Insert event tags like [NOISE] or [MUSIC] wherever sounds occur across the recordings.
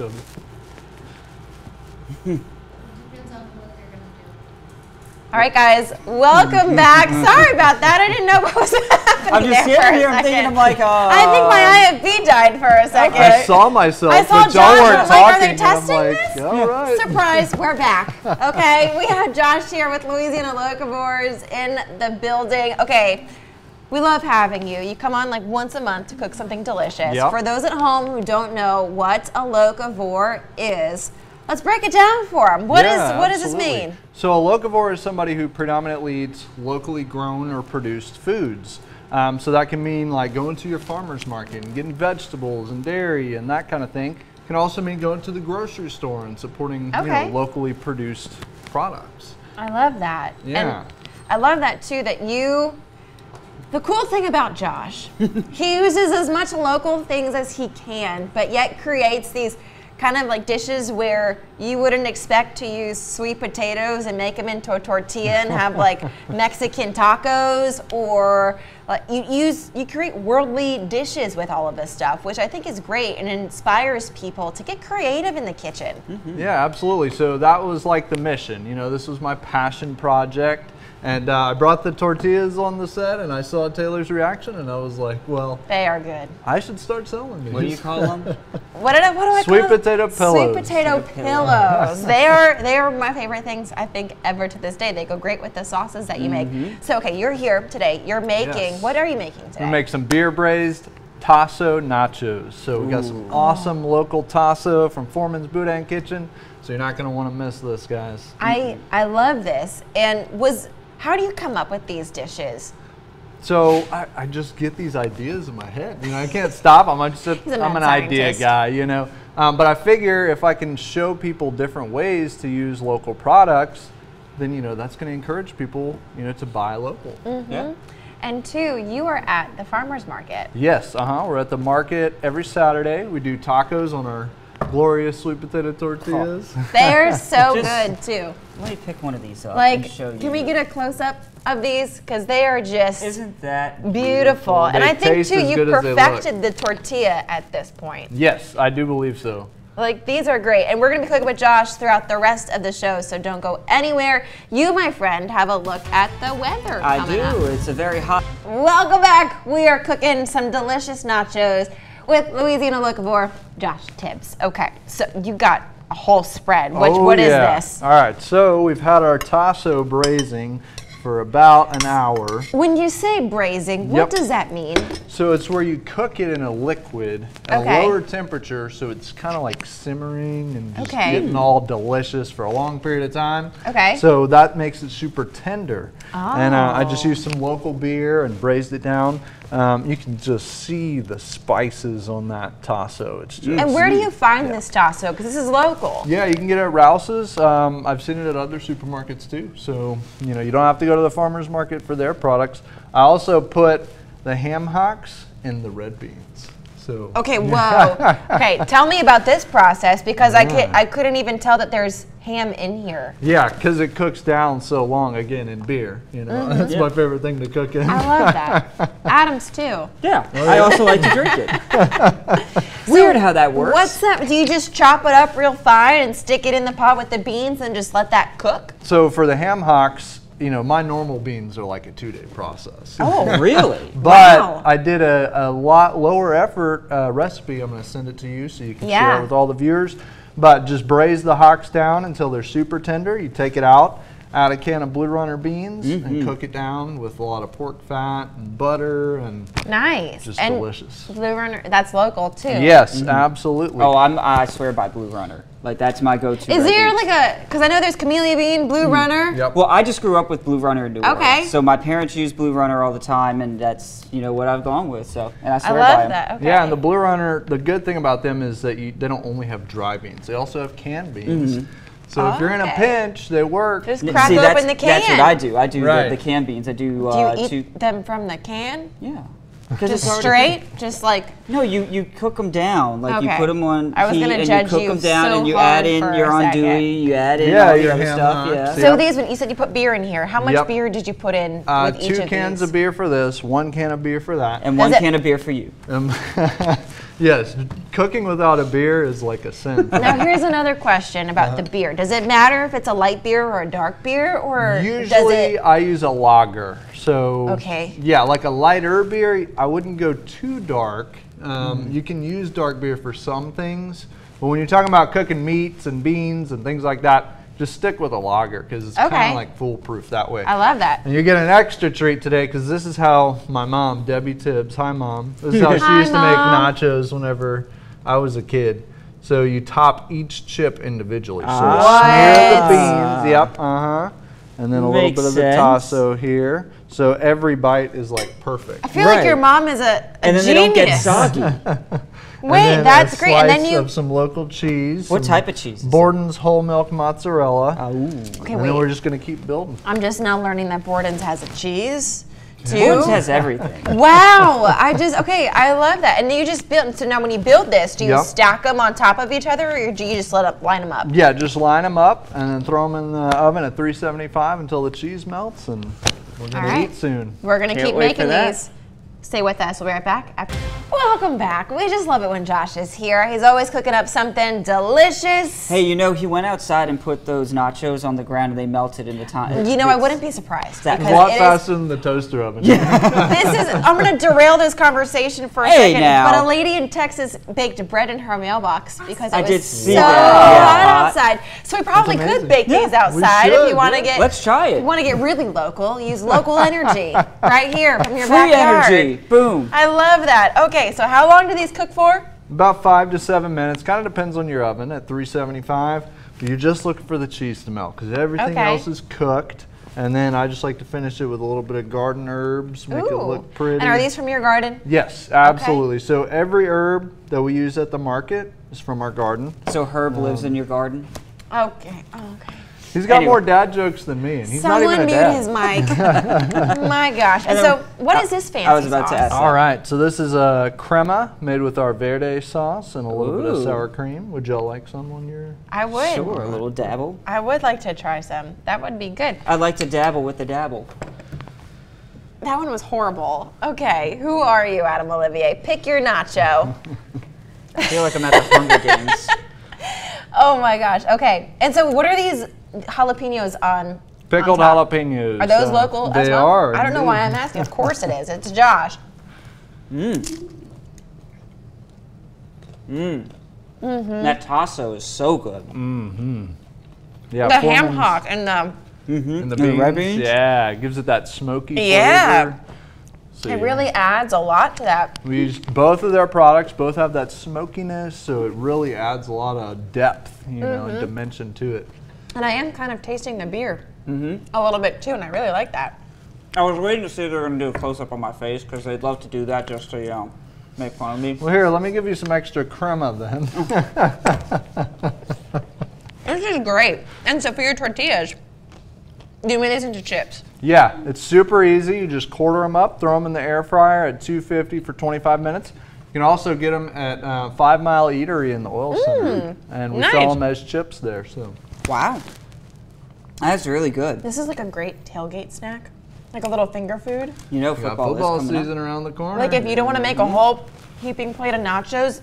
sugar. All right, guys, welcome back. [LAUGHS] Sorry about that. I didn't know what was [LAUGHS] happening. I'm just there sitting for here, I'm thinking, second. I'm like, uh, I think my IFB died for a second. I saw myself, I saw but y'all Josh, weren't I'm like, are they talking. and I'm testing like, this? all right. Surprise, we're back. [LAUGHS] Okay, we have Josh here with Louisiana Locavores in the building. Okay, we love having you. You come on like once a month to cook something delicious. Yep. For those at home who don't know what a locavore is, let's break it down for them. What is Yeah, what does this mean? So a locavore is somebody who predominantly eats locally grown or produced foods. Um, so that can mean like going to your farmer's market and getting vegetables and dairy and that kind of thing. It can also mean going to the grocery store and supporting you know, locally produced products. I love that. Yeah. And I love that too that you the cool thing about Josh, [LAUGHS] he uses as much local things as he can, but yet creates these kind of like dishes where you wouldn't expect to use sweet potatoes and make them into a tortilla and have [LAUGHS] like Mexican tacos or like you use you create worldly dishes with all of this stuff, which I think is great and inspires people to get creative in the kitchen. Mm-hmm. Yeah, absolutely. So that was like the mission. You know, this was my passion project. And uh, I brought the tortillas on the set and I saw Taylor's reaction and I was like, well, They are good. I should start selling these. what do you call them? [LAUGHS] What did I, what do I Sweet call them? potato pillows. Sweet potato pillows. they are they are my favorite things I think ever to this day. They go great with the sauces that you make. So okay, you're here today. You're making. Yes. What are you making today? We make some beer braised tasso nachos. So we got some awesome local tasso from Foreman's Boudin Kitchen. So you're not going to want to miss this, guys. I I love this. And was how do you come up with these dishes? So I, I just get these ideas in my head. You know, I can't stop. I'm just a, I'm an idea guy. You know, um, but I figure if I can show people different ways to use local products, then you know that's going to encourage people, you know, to buy local. Yeah. And two, you are at the farmers market. Yes, uh huh. We're at the market every Saturday. We do tacos on our glorious sweet potato tortillas. Oh. [LAUGHS] They're so Just- good too. Let me pick one of these up Like, and show you. can we get a close up of these? Because they are just Isn't that beautiful. And I think too, you good as they look. perfected the tortilla at this point. yes, I do believe so. Like these are great, and we're gonna be cooking with Josh throughout the rest of the show. So don't go anywhere. You, my friend, have a look at the weather. I coming do. Up. It's a very hot. Welcome back. We are cooking some delicious nachos with Louisiana Locavore, Josh Tibbs. Okay, so you got a whole spread. Which Oh, what is yeah. this? All right, so we've had our tasso braising for about an hour. When you say braising, what Yep. does that mean? So it's where you cook it in a liquid at Okay. a lower temperature, so it's kind of like simmering and just Okay. getting all delicious for a long period of time. Okay. So that makes it super tender. Oh. And uh, I just Oh. used some local beer and braised it down. Um, you can just see the spices on that tasso. It's just And where do you find this tasso? Because this is local. Yeah, you can get it at Rouse's. Um, I've seen it at other supermarkets too. So, you know, you don't have to go to the farmer's market for their products. I also put the ham hocks in the red beans. So, Okay, whoa. [LAUGHS] okay, tell me about this process because I could I couldn't even tell that there's ham in here. yeah, because it cooks down so long again in beer. You know, mm-hmm. that's my favorite thing to cook in. I love that. [LAUGHS] Adams too. Yeah. Oh, I also like to drink it. [LAUGHS] Weird how that works. What's that? Do you just chop it up real fine and stick it in the pot with the beans and just let that cook? so, for the ham hocks, you know, my normal beans are like a two day process. Oh, [LAUGHS] really? But Wow. I did a, a lot lower effort uh, recipe. I'm going to send it to you so you can share it with all the viewers. But just braise the hocks down until they're super tender. You take it out, add a can of Blue Runner beans, Mm-hmm. and cook it down with a lot of pork fat and butter, and Nice. just and delicious. Blue Runner, that's local too. Yes, mm-hmm. absolutely. Oh, I'm, I swear by Blue Runner. Like that's my go-to. Is there beans. like a? Because I know there's Camellia Bean, Blue mm-hmm. Runner. Yep. Well, I just grew up with Blue Runner in New Orleans. Okay. So my parents use Blue Runner all the time, and that's you know what I've gone with. So and I I swear by love 'em. that. Okay. Yeah, and the Blue Runner, the good thing about them is that you, they don't only have dry beans, they also have canned beans. Mm-hmm. So if you're in a pinch, they work. Just crack See, that's, open the can. that's what I do. I do Right. the, the canned beans. I do. Do Uh, you eat two, them from the can? yeah. Just straight? Just like No, you you cook them down. Like you put them on I was heat gonna and judge you cook you them down so and you add in your second. andouille, you add in Yeah, all your other stuff. hocks, Yeah. yeah. So these, when you said you put beer in here, how much Yep. beer did you put in Uh, with each two of cans these? of beer for this, one can of beer for that. And one Does it- can of beer for you. Um, [LAUGHS] yes, cooking without a beer is like a sin. [LAUGHS] Now here's another question about Uh-huh. the beer. Does it matter if it's a light beer or a dark beer, or does Usually? I use a lager. So Okay. yeah, like a lighter beer, I wouldn't go too dark. Um, Mm-hmm. You can use dark beer for some things, but when you're talking about cooking meats and beans and things like that, just stick with a lager because it's kind of like foolproof that way. I love that. And you get an extra treat today because this is how my mom, Debbie Tibbs, hi mom, this is how [LAUGHS] she used to make nachos whenever I was a kid. So you top each chip individually. So Ah. smear the beans, yep, uh huh, and then a little Makes bit of the tasso here. So every bite is like perfect. I feel like your mom is a, a And then genius. they don't get soggy. [LAUGHS] And Wait, then a that's great. And then slice you. of some local cheese. What type of cheese? Borden's whole milk mozzarella. Ooh. Okay, and then we're just gonna keep building. I'm just now learning that Borden's has a cheese. Too. Borden's has everything. [LAUGHS] Wow, I just okay. I love that. And you just build. So now, when you build this, do you Yep. stack them on top of each other, or do you just let up line them up? Yeah, just line them up and then throw them in the oven at 375 until the cheese melts, and we're gonna eat soon. We're gonna keep wait for making that. these. Stay with us. We'll be right back. After. Welcome back. We just love it when Josh is here. He's always cooking up something delicious. Hey, you know, he went outside and put those nachos on the ground and they melted in the time. You know, I wouldn't be surprised That- because A lot faster than the toaster oven. [LAUGHS] this is. I'm going to derail this conversation for a Hey, second. now. But a lady in Texas baked bread in her mailbox because it I was so that. hot outside. So we probably could bake Yeah, these we outside if you want to yeah. get. Let's try it. You want to get really local? Use local energy [LAUGHS] right here from your Free backyard. energy. Boom. I love that. Okay, so how long do these cook for? About five to seven minutes. Kind of depends on your oven at 375. But you're just looking for the cheese to melt because everything Okay. else is cooked. And then I just like to finish it with a little bit of garden herbs, make it look pretty. And are these from your garden? Yes, absolutely. So every herb that we use at the market is from our garden. So Herb lives Um, in your garden? Okay. Okay. He's got Anyway. more dad jokes than me, and he's not Someone even a mute dad. his mic. [LAUGHS] My gosh. And And so, then- what is this fancy I was about to ask. All right, so this is a crema made with our verde sauce and a little bit of sour cream. Would y'all like some on your? I would. Sure, a little dabble. I would like to try some. That would be good. I'd like to dabble with the dabble. That one was horrible. Okay, who are you, Adam Olivier? Pick your nacho. [LAUGHS] I feel like I'm at the Hunger Games. [LAUGHS] oh my gosh. Okay, and so what are these jalapenos on? Pickled on top? jalapenos. Are those uh, local They as well? are. I don't know why I'm asking. Of [LAUGHS] course it is. It's Josh. Mmm. Mmm. Mm -hmm. That tasso is so good. Mmm. Yeah, the ham Foreman's- hock and the and the, And the red beans. beans? Yeah, it gives it that smoky Yeah. flavor. So it yeah. really adds a lot to that. We use both of their products. Both have that smokiness, so it really adds a lot of depth, you know, Mm-hmm. and dimension to it. And I am kind of tasting the beer a little bit too, and I really like that. I was waiting to see if they were going to do a close up on my face because they'd love to do that just to, you know, make fun of me. Well, here, let me give you some extra crema then. [LAUGHS] This is great. And so for your tortillas, you made these into chips. yeah, it's super easy. You just quarter them up, throw them in the air fryer at 250 for 25 minutes. You can also get them at uh, Five Mile Eatery in the Oil Center, and we nice. sell them as chips there. So Wow. That's really good. This is like a great tailgate snack, like a little finger food. You know, we got football, football is season up. around the corner. Like if you don't want to make a mm-hmm. whole heaping plate of nachos,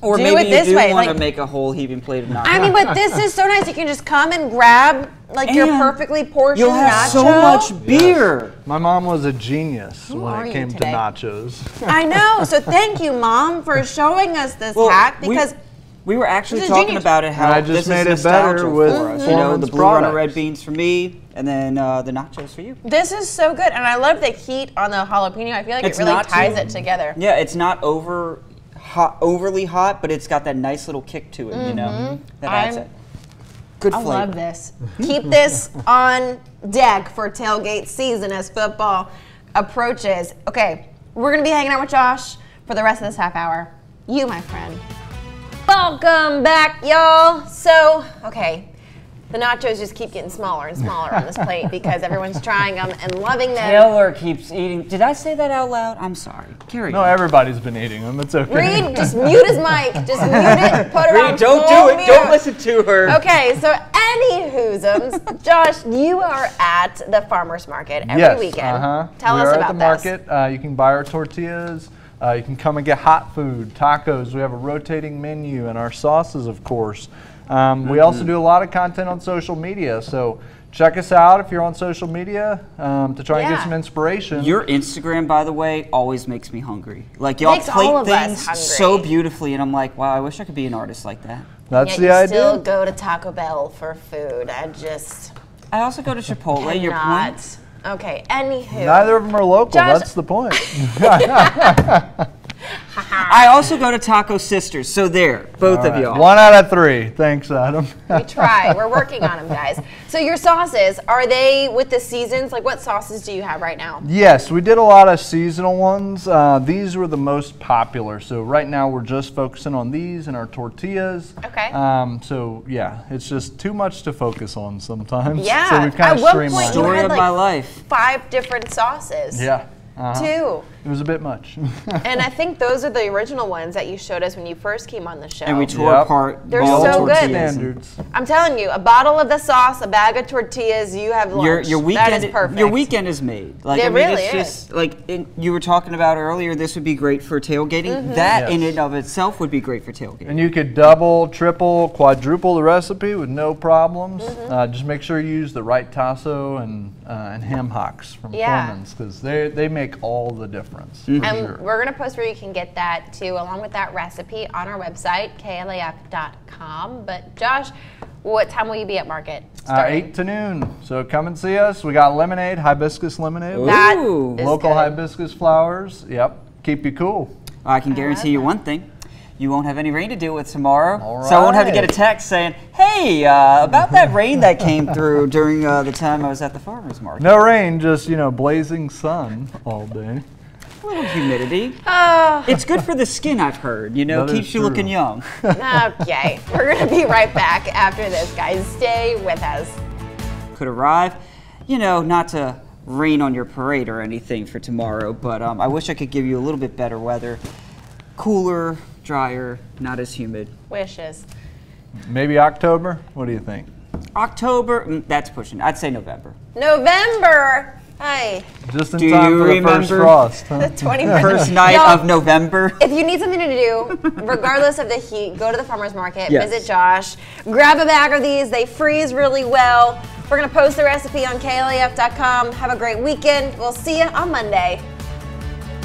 Or do maybe it you this do way, want like- to make a whole heaping plate of nachos. I mean, but this is so nice. You can just come and grab like your And perfectly portioned You'll have nacho. so much beer. My mom was a genius Who when it came today? to nachos. I know. So [LAUGHS] thank you, mom, for showing us this Well, hack because We were actually talking genius. about it how And I just this made is it better nostalgia with for us. You know, the blue runner red beans for me, and then uh, the nachos for you. this is so good, and I love the heat on the jalapeno. I feel like It's it really ties too- it together. Yeah, it's not over hot, overly hot, but it's got that nice little kick to it. You know, that adds Mm-hmm. I'm- it. Good I flavor. love this. Keep this on deck for tailgate season as football approaches. Okay, we're gonna be hanging out with Josh for the rest of this half hour. You, my friend. Welcome back, y'all. So, okay, the nachos just keep getting smaller and smaller on this plate because everyone's trying them and loving them. Taylor keeps eating. Did I say that out loud? I'm sorry. Carry No, on. everybody's been eating them. It's okay. Reed, just mute his mic. Just mute it. [LAUGHS] Put it on Reed, don't do it. mute. Don't listen to her. Okay, so any whoosums, Josh, you are at the farmers market every yes, weekend. Uh-huh. Tell we us are about at the this. market. Uh, you can buy our tortillas Uh, you can come and get hot food, tacos. We have a rotating menu and our sauces, of course. Um, We also do a lot of content on social media. So check us out if you're on social media um, to try and get some inspiration. Your Instagram, by the way, always makes me hungry. Like y'all Makes plate all of us things so beautifully, and I'm like, wow, I wish I could be an artist like that. That's Yet the you idea. still go to Taco Bell for food. I just I also go to Chipotle. Your cannot. point. Okay, anywho. Neither of them are local. Josh- That's the point. [LAUGHS] [LAUGHS] I also go to Taco Sisters. So there, both of y'all. One out of three. Thanks, Adam. We try. We're working on them, guys. So your sauces, are they with the seasons? Like what sauces do you have right now? Yes, we did a lot of seasonal ones. Uh, these were the most popular. So right now we're just focusing on these and our tortillas. Okay. Um, so yeah, it's just too much to focus on sometimes. Yeah. So we've kind At of one point streamlined. you Story had of like my life. five different sauces. yeah. uh-huh. Two. It was a bit much. [LAUGHS] And I think those are the original ones that you showed us when you first came on the show. And we tore Yep. apart They're so good. Standards. I'm telling you, a bottle of the sauce, a bag of tortillas, you have lunch. Your, your weekend, that is perfect. your weekend is made. Like It I mean, really it's is. just like it, you were talking about earlier. This would be great for tailgating. Mm-hmm. That in and of itself would be great for tailgating. And you could double, triple, quadruple the recipe with no problems. Mm-hmm. Uh, just make sure you use the right tasso and uh, and ham hocks from Yeah. Foreman's because they they make all the difference. Mm-hmm. For And sure. we're going to post where you can get that too, along with that recipe on our website, klaf.com. But Josh, what time will you be at market? Uh, eight to noon. So come and see us. We got lemonade, hibiscus lemonade, with That Ooh. is local good. hibiscus flowers. Yep, keep you cool. I can guarantee you one thing. You won't have any rain to deal with tomorrow. All So I won't have to get a text saying, hey, uh, about that rain that came through during uh, the time I was at the farmer's market. No rain, just you know blazing sun all day. A little humidity. Oh, It's good for the skin, I've heard. You know, That is keeps you looking young. [LAUGHS] okay. We're going to be right back after this, guys. Stay with us. Could arrive. You know, not to rain on your parade or anything for tomorrow, but um, I wish I could give you a little bit better weather. Cooler, drier, not as humid. Wishes. Maybe October. What do you think? October, mm, that's pushing. I'd say November. November. Hi. Just in Do time you for the first remember frost. [LAUGHS] Huh? The 21st. First night Y'all, of November. If you need something to do, regardless of the heat, go to the farmer's market, Yes. visit Josh, grab a bag of these. They freeze really well. We're going to post the recipe on klaf.com. Have a great weekend. We'll see you on Monday.